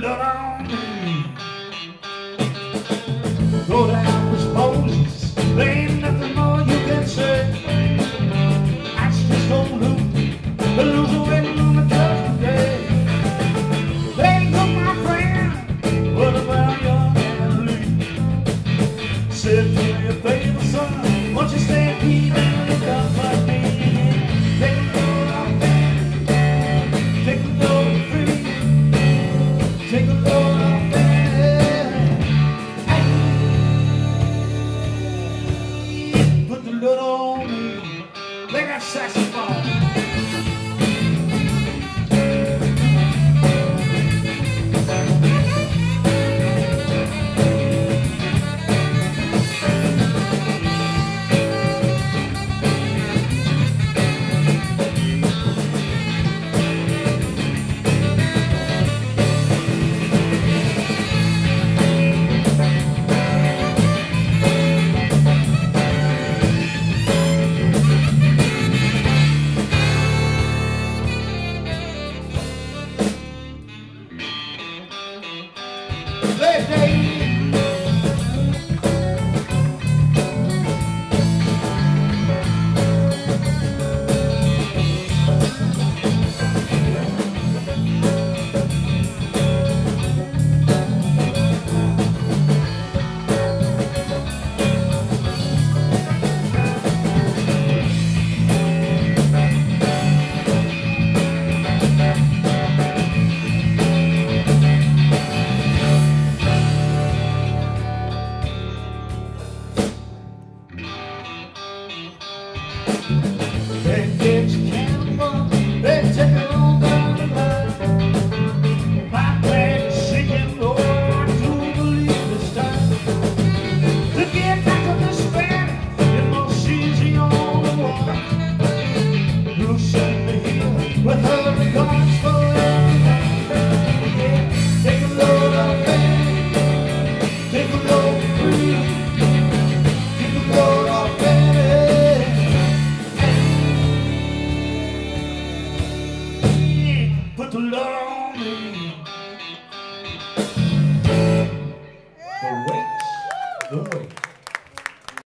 Go down with Moses, there ain't nothing more you can say. Just the loser on the judgment day. My friend, what about? Said, to me a son, won't you stand here sex. birthday. The wait, the wait.